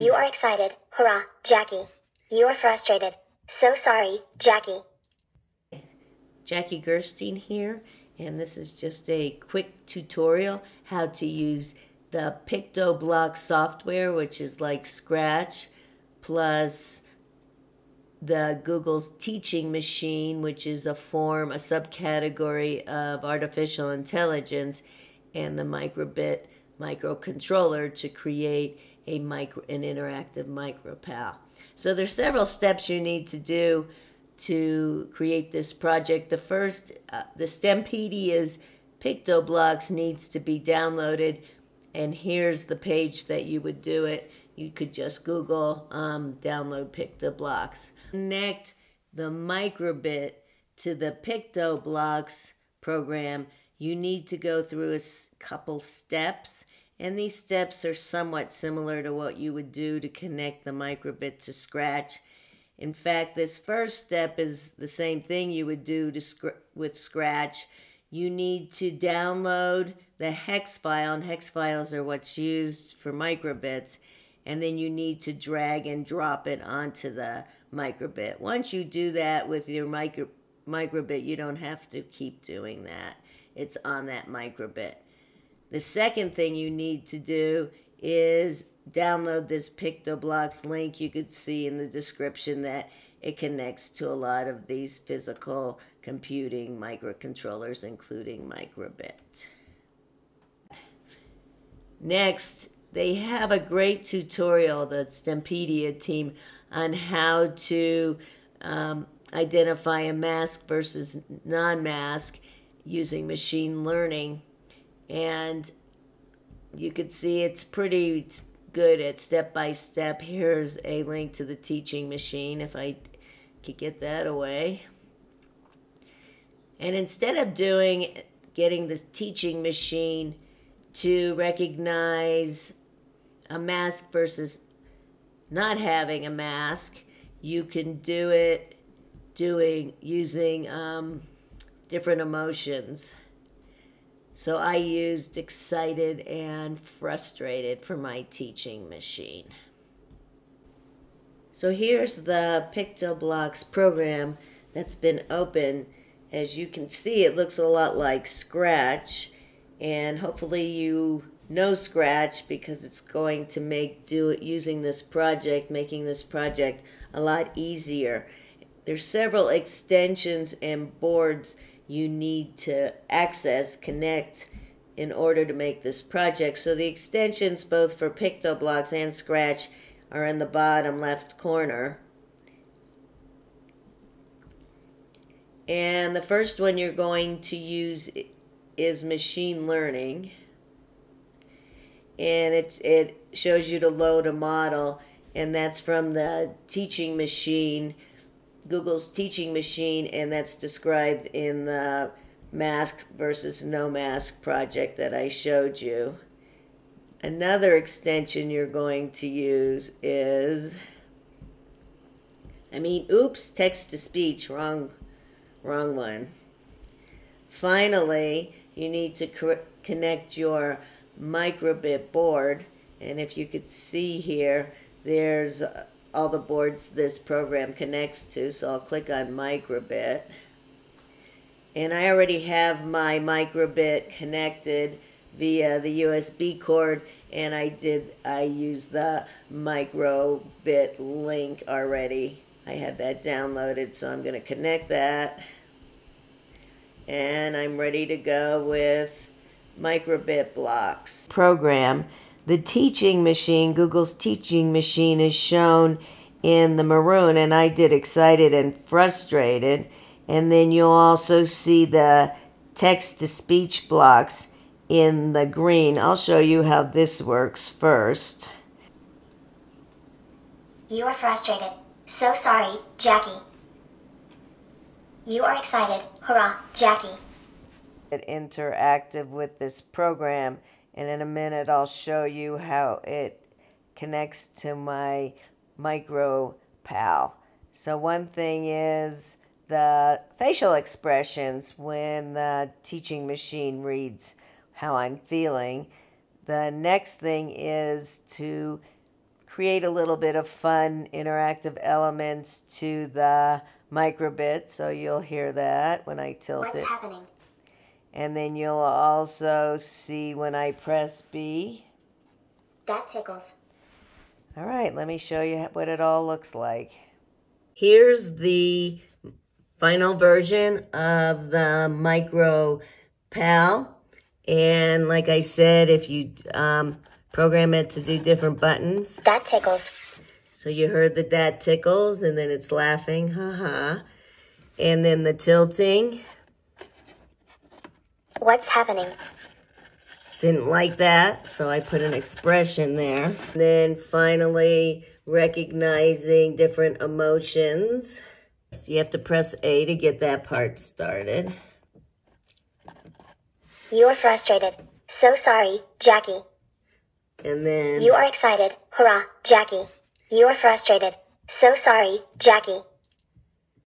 You are excited. Hurrah, Jackie. You are frustrated. So sorry, Jackie. Jackie Gerstein here, and this is just a quick tutorial how to use the PictoBlock software, which is like Scratch, plus the Google's Teaching Machine, which is a form, a subcategory of artificial intelligence, and the microbit microcontroller to create a micro an interactive micropal. So there's several steps you need to do to create this project. The first, uh, the Stempedia's PictoBlox needs to be downloaded, and here's the page that you would do it. You could just Google um, download PictoBlox. Connect the microbit to the PictoBlox program. You need to go through a couple steps and these steps are somewhat similar to what you would do to connect the microbit to Scratch. In fact, this first step is the same thing you would do to, with Scratch. You need to download the hex file, and hex files are what's used for microbits, and then you need to drag and drop it onto the microbit. Once you do that with your micro, microbit, you don't have to keep doing that. It's on that microbit. The second thing you need to do is download this PictoBlox link. You could see in the description that it connects to a lot of these physical computing microcontrollers, including Microbit. Next, they have a great tutorial, the Stempedia team, on how to um, identify a mask versus non mask using machine learning and you can see it's pretty good at step by step. Here's a link to the teaching machine if I could get that away. And instead of doing getting the teaching machine to recognize a mask versus not having a mask, you can do it doing using um, different emotions. So I used excited and frustrated for my teaching machine. So here's the PictoBlox program that's been open. As you can see, it looks a lot like Scratch, and hopefully you know Scratch because it's going to make do it using this project, making this project a lot easier. There's several extensions and boards you need to access, connect in order to make this project. So the extensions both for PictoBlox and Scratch are in the bottom left corner. And the first one you're going to use is machine learning. And it, it shows you to load a model, and that's from the teaching machine Google's teaching machine, and that's described in the mask versus no mask project that I showed you. Another extension you're going to use is, I mean, oops, text to speech, wrong, wrong one. Finally, you need to connect your microbit board, and if you could see here, there's all the boards this program connects to. So I'll click on microbit. And I already have my microbit connected via the USB cord and I did I used the microbit link already. I had that downloaded so I'm going to connect that. And I'm ready to go with microbit blocks program the teaching machine, Google's teaching machine, is shown in the maroon, and I did excited and frustrated. And then you'll also see the text to speech blocks in the green. I'll show you how this works first. You are frustrated. So sorry, Jackie. You are excited. Hurrah, Jackie. Interactive with this program and in a minute I'll show you how it connects to my micro pal. So one thing is the facial expressions when the teaching machine reads how I'm feeling. The next thing is to create a little bit of fun interactive elements to the microbit. So you'll hear that when I tilt What's it. happening? And then you'll also see when I press B. That tickles. All right, let me show you what it all looks like. Here's the final version of the Micro Pal. And like I said, if you um, program it to do different buttons, That tickles. so you heard that that tickles and then it's laughing, haha. And then the tilting, What's happening? didn't like that, so I put an expression there. Then finally, recognizing different emotions. So you have to press A to get that part started. You are frustrated. So sorry, Jackie. And then You are excited. Hurrah, Jackie. You are frustrated. So sorry, Jackie.